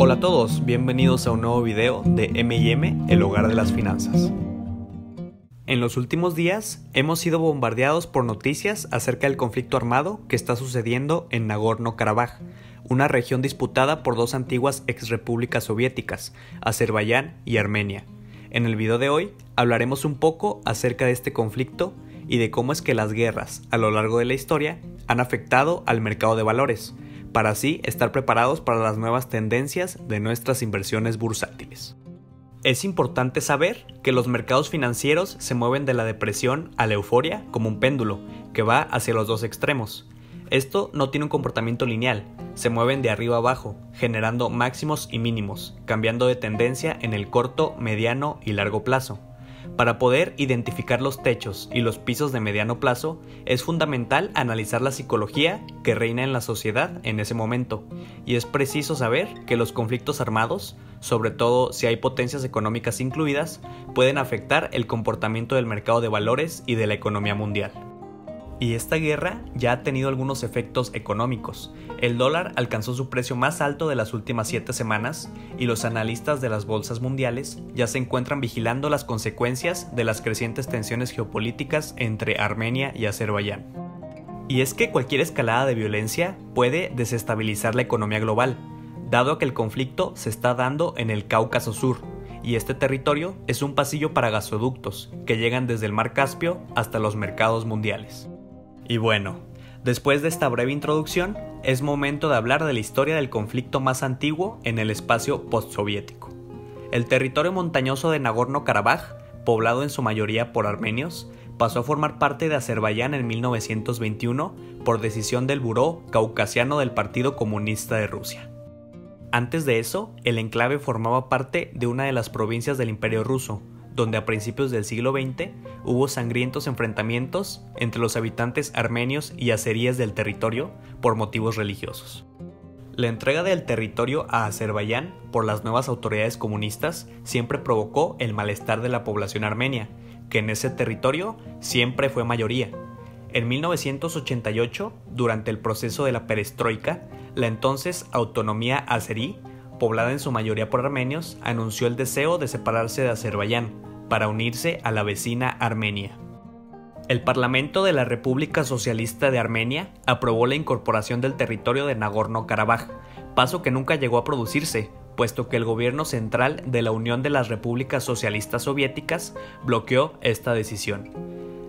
Hola a todos, bienvenidos a un nuevo video de M&M, el hogar de las finanzas. En los últimos días hemos sido bombardeados por noticias acerca del conflicto armado que está sucediendo en Nagorno-Karabaj, una región disputada por dos antiguas exrepúblicas soviéticas, Azerbaiyán y Armenia. En el video de hoy hablaremos un poco acerca de este conflicto y de cómo es que las guerras a lo largo de la historia han afectado al mercado de valores, para así estar preparados para las nuevas tendencias de nuestras inversiones bursátiles. Es importante saber que los mercados financieros se mueven de la depresión a la euforia como un péndulo, que va hacia los dos extremos. Esto no tiene un comportamiento lineal, se mueven de arriba abajo, generando máximos y mínimos, cambiando de tendencia en el corto, mediano y largo plazo. Para poder identificar los techos y los pisos de mediano plazo, es fundamental analizar la psicología que reina en la sociedad en ese momento, y es preciso saber que los conflictos armados, sobre todo si hay potencias económicas incluidas, pueden afectar el comportamiento del mercado de valores y de la economía mundial. Y esta guerra ya ha tenido algunos efectos económicos. El dólar alcanzó su precio más alto de las últimas siete semanas y los analistas de las bolsas mundiales ya se encuentran vigilando las consecuencias de las crecientes tensiones geopolíticas entre Armenia y Azerbaiyán. Y es que cualquier escalada de violencia puede desestabilizar la economía global, dado que el conflicto se está dando en el Cáucaso Sur, y este territorio es un pasillo para gasoductos que llegan desde el Mar Caspio hasta los mercados mundiales. Y bueno, después de esta breve introducción, es momento de hablar de la historia del conflicto más antiguo en el espacio postsoviético. El territorio montañoso de Nagorno-Karabaj, poblado en su mayoría por armenios, pasó a formar parte de Azerbaiyán en 1921 por decisión del Buró Caucasiano del Partido Comunista de Rusia. Antes de eso, el enclave formaba parte de una de las provincias del Imperio ruso, donde a principios del siglo XX hubo sangrientos enfrentamientos entre los habitantes armenios y azeríes del territorio por motivos religiosos. La entrega del territorio a Azerbaiyán por las nuevas autoridades comunistas siempre provocó el malestar de la población armenia, que en ese territorio siempre fue mayoría. En 1988, durante el proceso de la perestroika, la entonces autonomía azerí, poblada en su mayoría por armenios, anunció el deseo de separarse de Azerbaiyán, para unirse a la vecina Armenia. El Parlamento de la República Socialista de Armenia aprobó la incorporación del territorio de Nagorno-Karabaj, paso que nunca llegó a producirse, puesto que el gobierno central de la Unión de las Repúblicas Socialistas Soviéticas bloqueó esta decisión.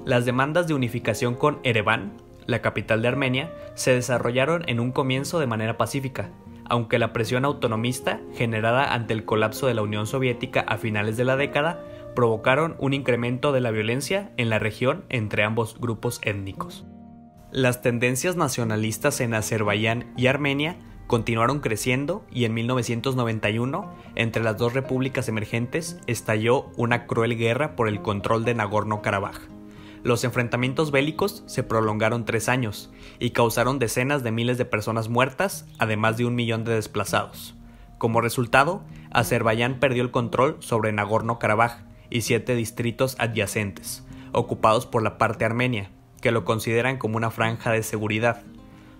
Las demandas de unificación con Ereván, la capital de Armenia, se desarrollaron en un comienzo de manera pacífica, aunque la presión autonomista generada ante el colapso de la Unión Soviética a finales de la década provocaron un incremento de la violencia en la región entre ambos grupos étnicos. Las tendencias nacionalistas en Azerbaiyán y Armenia continuaron creciendo y en 1991, entre las dos repúblicas emergentes, estalló una cruel guerra por el control de Nagorno-Karabaj. Los enfrentamientos bélicos se prolongaron tres años y causaron decenas de miles de personas muertas, además de un millón de desplazados. Como resultado, Azerbaiyán perdió el control sobre Nagorno-Karabaj y siete distritos adyacentes, ocupados por la parte armenia, que lo consideran como una franja de seguridad.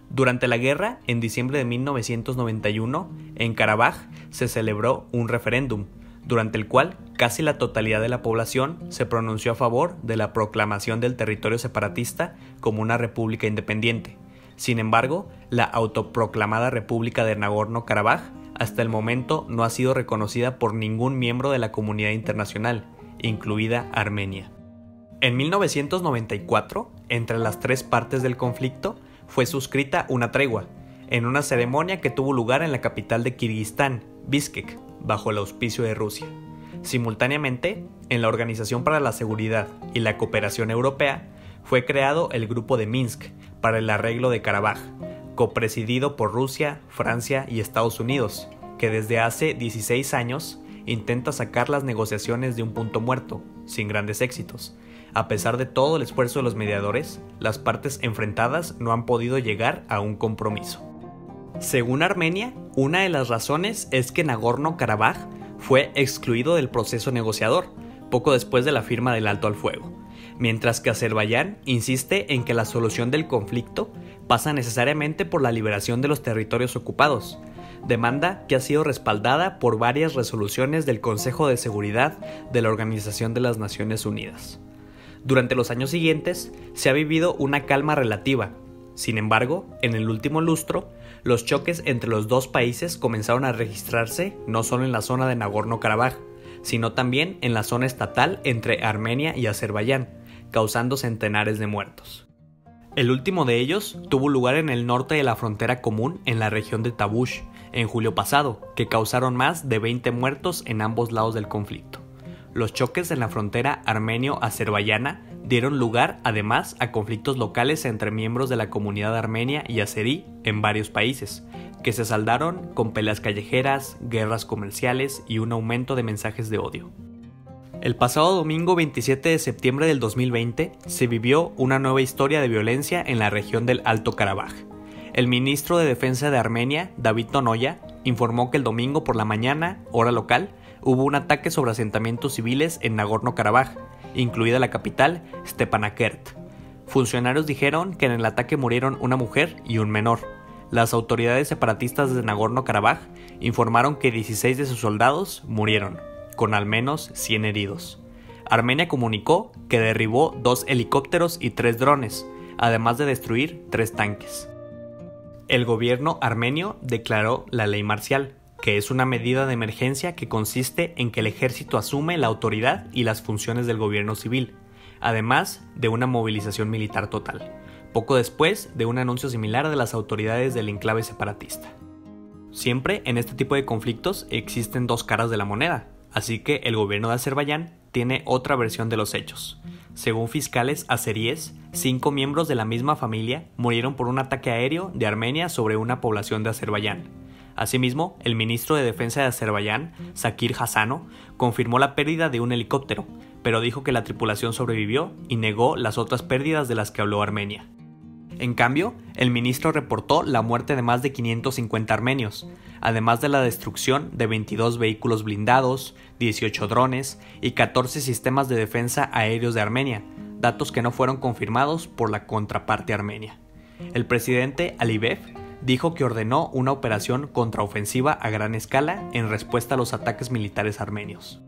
Durante la guerra, en diciembre de 1991, en Karabaj se celebró un referéndum, durante el cual casi la totalidad de la población se pronunció a favor de la proclamación del territorio separatista como una república independiente. Sin embargo, la autoproclamada República de Nagorno-Karabaj hasta el momento no ha sido reconocida por ningún miembro de la comunidad internacional, incluida Armenia. En 1994, entre las tres partes del conflicto, fue suscrita una tregua, en una ceremonia que tuvo lugar en la capital de Kirguistán, Bishkek, bajo el auspicio de Rusia. Simultáneamente, en la Organización para la Seguridad y la Cooperación Europea, fue creado el Grupo de Minsk para el arreglo de Karabaj, copresidido por Rusia, Francia y Estados Unidos, que desde hace 16 años intenta sacar las negociaciones de un punto muerto, sin grandes éxitos. A pesar de todo el esfuerzo de los mediadores, las partes enfrentadas no han podido llegar a un compromiso. Según Armenia, una de las razones es que Nagorno-Karabaj fue excluido del proceso negociador, poco después de la firma del alto al fuego, mientras que Azerbaiyán insiste en que la solución del conflicto pasa necesariamente por la liberación de los territorios ocupados, demanda que ha sido respaldada por varias resoluciones del Consejo de Seguridad de la Organización de las Naciones Unidas. Durante los años siguientes se ha vivido una calma relativa. Sin embargo, en el último lustro, los choques entre los dos países comenzaron a registrarse no solo en la zona de Nagorno-Karabaj, sino también en la zona estatal entre Armenia y Azerbaiyán, causando centenares de muertos. El último de ellos tuvo lugar en el norte de la frontera común en la región de Tabush, en julio pasado, que causaron más de 20 muertos en ambos lados del conflicto. Los choques en la frontera armenio-azerbaiyana dieron lugar además a conflictos locales entre miembros de la comunidad armenia y azerí en varios países, que se saldaron con peleas callejeras, guerras comerciales y un aumento de mensajes de odio. El pasado domingo 27 de septiembre del 2020 se vivió una nueva historia de violencia en la región del Alto Karabaj. El ministro de Defensa de Armenia, David Tonoya, informó que el domingo por la mañana, hora local, hubo un ataque sobre asentamientos civiles en Nagorno-Karabaj, incluida la capital, Stepanakert. Funcionarios dijeron que en el ataque murieron una mujer y un menor. Las autoridades separatistas de Nagorno-Karabaj informaron que 16 de sus soldados murieron, con al menos 100 heridos. Armenia comunicó que derribó dos helicópteros y tres drones, además de destruir tres tanques. El gobierno armenio declaró la ley marcial, que es una medida de emergencia que consiste en que el ejército asume la autoridad y las funciones del gobierno civil, además de una movilización militar total, poco después de un anuncio similar de las autoridades del enclave separatista. Siempre en este tipo de conflictos existen dos caras de la moneda, así que el gobierno de Azerbaiyán tiene otra versión de los hechos. Según fiscales azeríes, cinco miembros de la misma familia murieron por un ataque aéreo de Armenia sobre una población de Azerbaiyán, Asimismo, el ministro de Defensa de Azerbaiyán, Zakir Hassano, confirmó la pérdida de un helicóptero, pero dijo que la tripulación sobrevivió y negó las otras pérdidas de las que habló Armenia. En cambio, el ministro reportó la muerte de más de 550 armenios, además de la destrucción de 22 vehículos blindados, 18 drones y 14 sistemas de defensa aéreos de Armenia, datos que no fueron confirmados por la contraparte armenia. El presidente Aliyev dijo que ordenó una operación contraofensiva a gran escala en respuesta a los ataques militares armenios.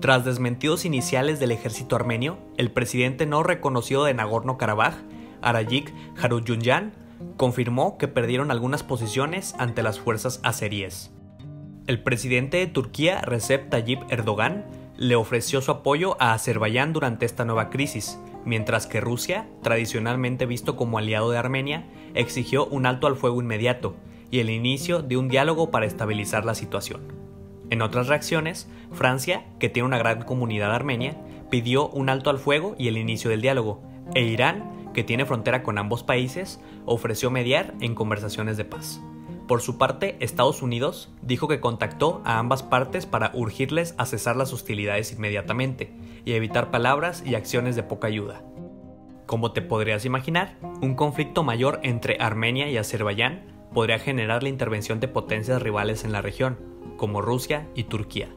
Tras desmentidos iniciales del ejército armenio, el presidente no reconocido de Nagorno-Karabaj, Arayik Harutyunyan, confirmó que perdieron algunas posiciones ante las fuerzas azeríes. El presidente de Turquía, Recep Tayyip Erdogan, le ofreció su apoyo a Azerbaiyán durante esta nueva crisis, mientras que Rusia, tradicionalmente visto como aliado de Armenia, exigió un alto al fuego inmediato y el inicio de un diálogo para estabilizar la situación. En otras reacciones, Francia, que tiene una gran comunidad armenia, pidió un alto al fuego y el inicio del diálogo, e Irán, que tiene frontera con ambos países, ofreció mediar en conversaciones de paz. Por su parte, Estados Unidos dijo que contactó a ambas partes para urgirles a cesar las hostilidades inmediatamente y evitar palabras y acciones de poca ayuda. Como te podrías imaginar, un conflicto mayor entre Armenia y Azerbaiyán podría generar la intervención de potencias rivales en la región, como Rusia y Turquía.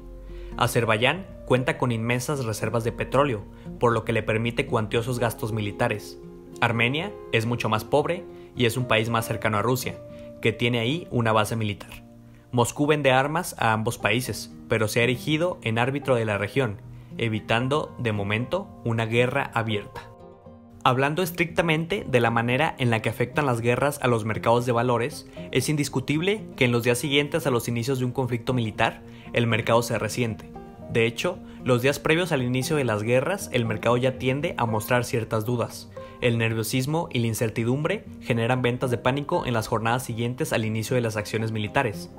Azerbaiyán cuenta con inmensas reservas de petróleo, por lo que le permite cuantiosos gastos militares. Armenia es mucho más pobre y es un país más cercano a Rusia, que tiene ahí una base militar. Moscú vende armas a ambos países, pero se ha erigido en árbitro de la región, evitando, de momento, una guerra abierta. Hablando estrictamente de la manera en la que afectan las guerras a los mercados de valores, es indiscutible que en los días siguientes a los inicios de un conflicto militar, el mercado se resiente. De hecho, los días previos al inicio de las guerras, el mercado ya tiende a mostrar ciertas dudas. El nerviosismo y la incertidumbre generan ventas de pánico en las jornadas siguientes al inicio de las acciones militares.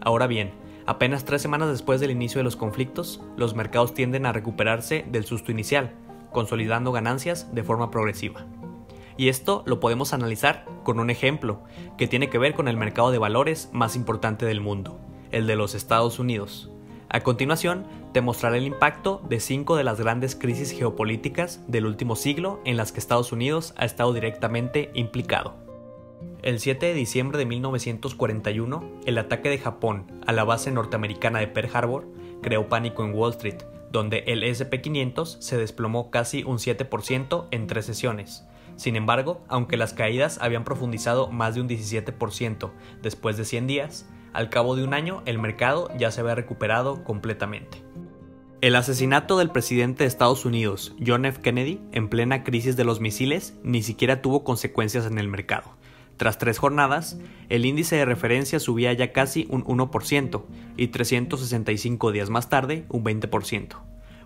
Ahora bien, apenas tres semanas después del inicio de los conflictos, los mercados tienden a recuperarse del susto inicial, consolidando ganancias de forma progresiva. Y esto lo podemos analizar con un ejemplo que tiene que ver con el mercado de valores más importante del mundo, el de los Estados Unidos. A continuación, te mostraré el impacto de cinco de las grandes crisis geopolíticas del último siglo en las que Estados Unidos ha estado directamente implicado. El 7 de diciembre de 1941, el ataque de Japón a la base norteamericana de Pearl Harbor creó pánico en Wall Street donde el SP500 se desplomó casi un 7% en tres sesiones. Sin embargo, aunque las caídas habían profundizado más de un 17% después de 100 días, Al cabo de un año, el mercado ya se había recuperado completamente. El asesinato del presidente de Estados Unidos, John F. Kennedy, en plena crisis de los misiles, ni siquiera tuvo consecuencias en el mercado. Tras tres jornadas, el índice de referencia subía ya casi un 1% y 365 días más tarde un 20%,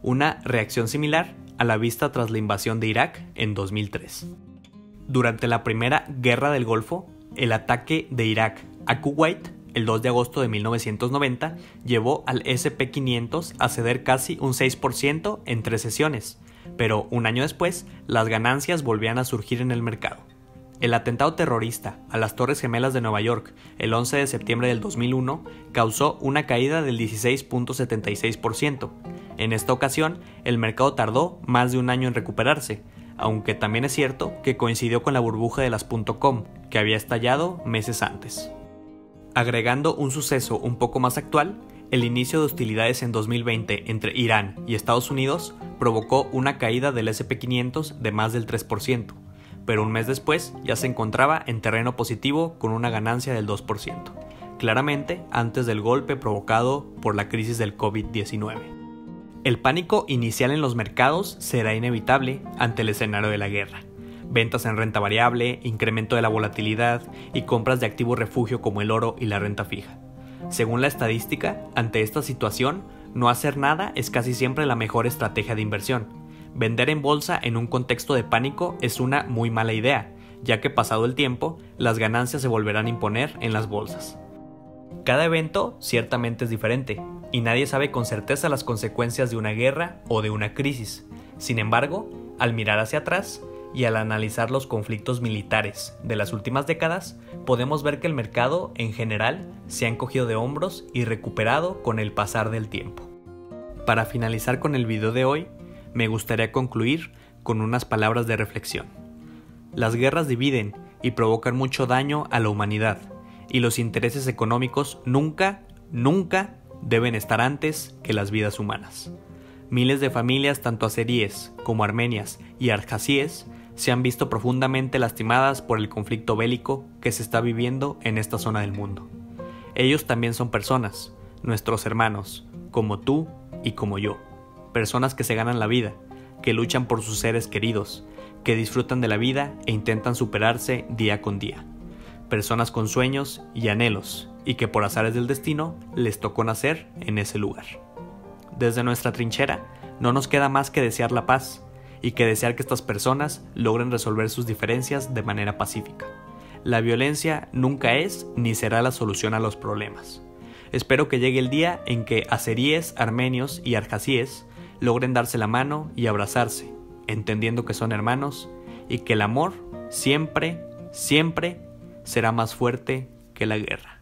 una reacción similar a la vista tras la invasión de Irak en 2003. Durante la primera Guerra del Golfo, el ataque de Irak a Kuwait el 2 de agosto de 1990 llevó al SP500 a ceder casi un 6% en tres sesiones, pero un año después las ganancias volvían a surgir en el mercado. El atentado terrorista a las Torres Gemelas de Nueva York el 11 de septiembre del 2001 causó una caída del 16.76%. En esta ocasión, el mercado tardó más de un año en recuperarse, aunque también es cierto que coincidió con la burbuja de las .com, que había estallado meses antes. Agregando un suceso un poco más actual, el inicio de hostilidades en 2020 entre Irán y Estados Unidos provocó una caída del SP500 de más del 3%, pero un mes después ya se encontraba en terreno positivo con una ganancia del 2%, claramente antes del golpe provocado por la crisis del COVID-19. El pánico inicial en los mercados será inevitable ante el escenario de la guerra ventas en renta variable, incremento de la volatilidad y compras de activo refugio como el oro y la renta fija. Según la estadística, ante esta situación, no hacer nada es casi siempre la mejor estrategia de inversión. Vender en bolsa en un contexto de pánico es una muy mala idea, ya que pasado el tiempo, las ganancias se volverán a imponer en las bolsas. Cada evento ciertamente es diferente, y nadie sabe con certeza las consecuencias de una guerra o de una crisis. Sin embargo, al mirar hacia atrás, y al analizar los conflictos militares de las últimas décadas, podemos ver que el mercado en general se ha encogido de hombros y recuperado con el pasar del tiempo. Para finalizar con el video de hoy, me gustaría concluir con unas palabras de reflexión. Las guerras dividen y provocan mucho daño a la humanidad, y los intereses económicos nunca, nunca deben estar antes que las vidas humanas. Miles de familias, tanto azeríes como armenias y arjasíes, se han visto profundamente lastimadas por el conflicto bélico que se está viviendo en esta zona del mundo. Ellos también son personas, nuestros hermanos, como tú y como yo, personas que se ganan la vida, que luchan por sus seres queridos, que disfrutan de la vida e intentan superarse día con día, personas con sueños y anhelos, y que por azares del destino les tocó nacer en ese lugar. Desde nuestra trinchera no nos queda más que desear la paz, y que desear que estas personas logren resolver sus diferencias de manera pacífica. La violencia nunca es ni será la solución a los problemas. Espero que llegue el día en que azeríes, armenios y arjasíes logren darse la mano y abrazarse, entendiendo que son hermanos y que el amor siempre, siempre será más fuerte que la guerra.